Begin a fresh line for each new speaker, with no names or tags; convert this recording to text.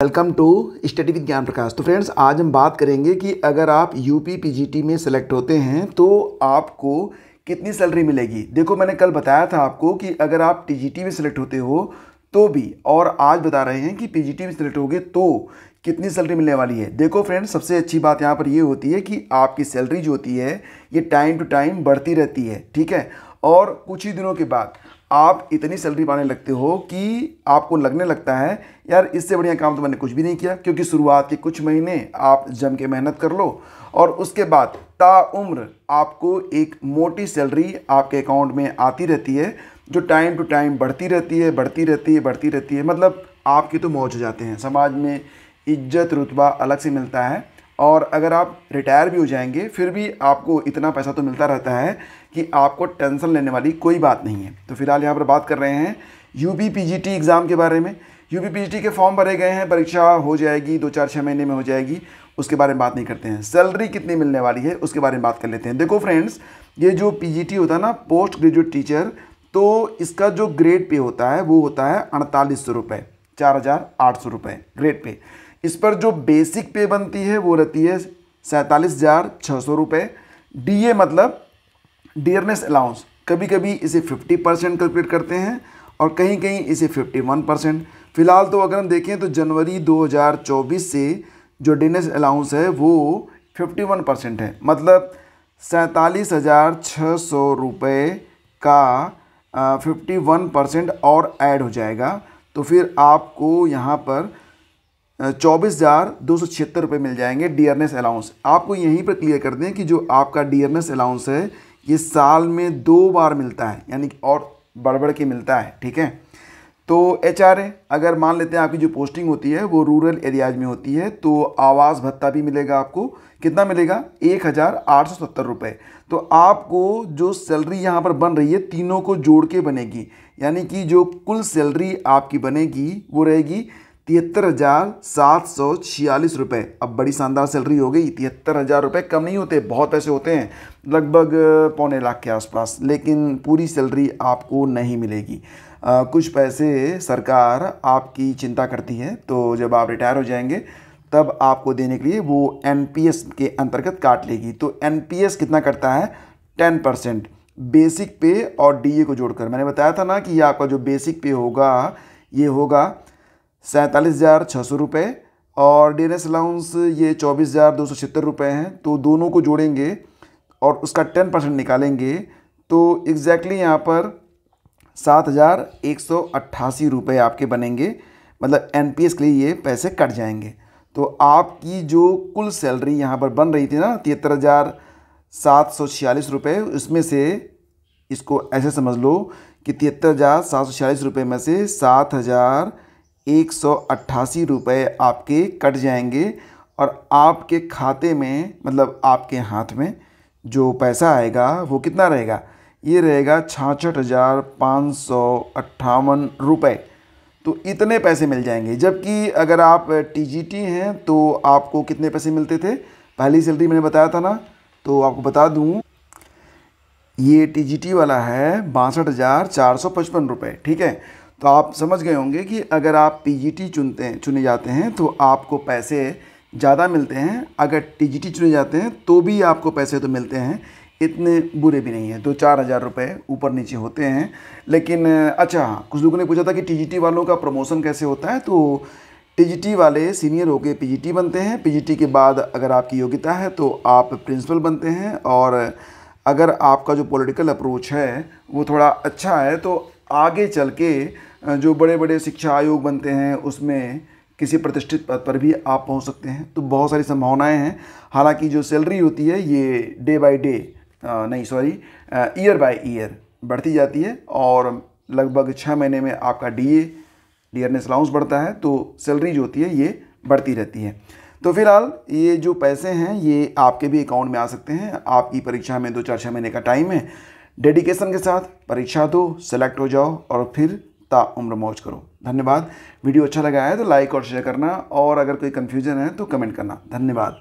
Welcome to study with ज्ञान प्रकाश तो friends आज हम बात करेंगे कि अगर आप यूपी पीजीटी में सेलेक्ट होते हैं तो आपको कितनी सैलरी मिलेगी? देखो, मैंने कल बताया था आपको कि अगर आप टीजीटी में सेलेक्ट होते हो तो भी, और आज बता रहे हैं कि पीजीटी में सेलेक्ट होगे तो कितनी सैलरी मिलने वाली है? देखो फ्रेंड्स सबसे अच्छी बात यहाँ पर ये होती है कि आपकी सैलरी जो होती है, ये टाइम टू टाइम बढ़ती रहती है, ठीक है? और कुछ ही दिनों के बाद आप इतनी सैलरी पाने लगते हो कि आपको लगने लगता है, यार, इससे बढ़िया काम तो मैंने कुछ भी नहीं किया, क्योंकि शुरुआत के कुछ महीने आप जम के मेहनत कर लो और उसके बाद ताउम्र आपको एक मोटी सैलरी आपके अकाउंट में आती रहती है, जो टाइम टू टाइम बढ़ती रहती है, बढ़ती रहती है, बढ़ती रहती है। मतलब आपके तो मौज हो जाते हैं। समाज में इज़्ज़त, रुतबा अलग से मिलता है। और अगर आप रिटायर भी हो जाएँगे, फिर भी आपको इतना पैसा तो मिलता रहता है कि आपको टेंशन लेने वाली कोई बात नहीं है। तो फ़िलहाल यहाँ पर बात कर रहे हैं यू पी एग्ज़ाम के बारे में। यू पी के फॉर्म भरे गए हैं, परीक्षा हो जाएगी दो चार छः महीने में हो जाएगी, उसके बारे में बात नहीं करते हैं। सैलरी कितनी मिलने वाली है, उसके बारे में बात कर लेते हैं। देखो फ्रेंड्स ये जो पीजीटी होता है ना पोस्ट ग्रेजुएट टीचर तो इसका जो ग्रेड पे होता है, वो होता है अड़तालीस सौ रुपये चार हज़ार आठ सौ रुपये ग्रेड पे इस पर जो बेसिक पे बनती है, वो रहती है सैंतालीस हज़ार छः सौ रुपये डी ए मतलब डियरनेस अलाउंस कभी कभी इसे 50 परसेंट कैलकुलेट करते हैं और कहीं कहीं इसे 51 परसेंट फ़िलहाल तो अगर हम देखें तो जनवरी 2024 से जो डियरनेस अलाउंस है, वो 51 परसेंट है। मतलब सैंतालीस हज़ार छः सौ रुपये का फिफ्टी वन परसेंट और ऐड हो जाएगा। तो फिर आपको यहाँ पर चौबीस हज़ार दो सौ छिहत्तर रुपये मिल जाएँगे डियरनेस अलाउंस आपको यहीं पर क्लियर कर दें कि जो आपका डियरनेस अलाउंस है, ये साल में दो बार मिलता है, यानी कि और बढ़ बढ़ के मिलता है, ठीक है? तो एच आर ए अगर मान लेते हैं आपकी जो पोस्टिंग होती है, वो रूरल एरियाज़ में होती है तो आवास भत्ता भी मिलेगा आपको। कितना मिलेगा? एक हज़ार आठ सौ सत्तर रुपये तो आपको जो सैलरी यहाँ पर बन रही है, तीनों को जोड़ के बनेगी। यानी कि जो कुल सैलरी आपकी बनेगी, वो रहेगी तिहत्तर हज़ार सात सौ छियालीस रुपये अब बड़ी शानदार सैलरी हो गई तिहत्तर हज़ार रुपये कम नहीं होते बहुत पैसे होते हैं लगभग पौने लाख के आसपास लेकिन पूरी सैलरी आपको नहीं मिलेगी। आ, कुछ पैसे सरकार आपकी चिंता करती है तो जब आप रिटायर हो जाएँगे तब आपको देने के लिए वो एनपीएस के अंतर्गत काट लेगी। तो एनपीएस कितना करता है? Ten percent. बेसिक पे और डीए को जोड़कर। मैंने बताया था ना कि ये आपका जो बेसिक पे होगा ये होगा सैंतालीस हज़ार छः सौ रुपये और डी एन एस अलाउंस ये चौबीस हज़ार दो सौ छिहत्तर रुपये हैं। तो दोनों को जोड़ेंगे और उसका टेन परसेंट निकालेंगे तो एग्जैक्टली यहाँ पर सात हज़ार एक सौ अट्ठासी रुपये आपके बनेंगे। मतलब एन पी एस के लिए ये पैसे कट जाएँगे। तो आपकी जो कुल सैलरी यहाँ पर बन रही थी ना, तिहत्तर हज़ार सात सौ छियालीस रुपये उसमें से इसको ऐसे समझ लो कि तिहत्तर हज़ार सात सौ छियालीस रुपये में से सात हज़ार एक सौ अट्ठासी रुपये आपके कट जाएँगे और आपके खाते में मतलब आपके हाथ में जो पैसा आएगा, वो कितना रहेगा? ये रहेगा छाछठ हज़ार पाँच सौ अट्ठावन रुपये तो इतने पैसे मिल जाएँगे। जबकि अगर आप टीजीटी हैं तो आपको कितने पैसे मिलते थे? पहली सैलरी मैंने बताया था ना तो आपको बता दूँ, ये टीजीटी वाला है बासठ हज़ार चार सौ पचपन रुपये ठीक है? तो आप समझ गए होंगे कि अगर आप पीजीटी चुनते हैं, चुने जाते हैं तो आपको पैसे ज़्यादा मिलते हैं। अगर टीजीटी चुने जाते हैं तो भी आपको पैसे तो मिलते हैं। इतने बुरे भी नहीं हैं। दो चार हज़ार रुपये ऊपर नीचे होते हैं। लेकिन अच्छा कुछ लोगों ने पूछा था कि टीजीटी वालों का प्रमोशन कैसे होता है? तो टीजीटी वाले सीनियर होके पीजीटी बनते हैं। पीजीटी के बाद अगर आपकी योग्यता है तो आप प्रिंसिपल बनते हैं। और अगर आपका जो पॉलिटिकल अप्रोच है, वो थोड़ा अच्छा है तो आगे चल के जो बड़े बड़े शिक्षा आयोग बनते हैं, उसमें किसी प्रतिष्ठित पद पर भी आप पहुँच सकते हैं। तो बहुत सारी संभावनाएँ हैं। हालाँकि जो सैलरी होती है, ये डे बाय डे नहीं, सॉरी ईयर बाय ईयर बढ़ती जाती है और लगभग छः महीने में आपका डी ए, डियरनेस अलाउंस बढ़ता है तो सैलरी जो होती है, ये बढ़ती रहती है। तो फ़िलहाल, ये जो पैसे हैं, ये आपके भी अकाउंट में आ सकते हैं। आपकी परीक्षा में दो चार छः महीने का टाइम है डेडिकेशन के साथ परीक्षा दो सेलेक्ट हो जाओ और फिर उम्र मौज करो। धन्यवाद। वीडियो अच्छा लगा है तो लाइक और शेयर करना और अगर कोई कन्फ्यूज़न है तो कमेंट करना। धन्यवाद।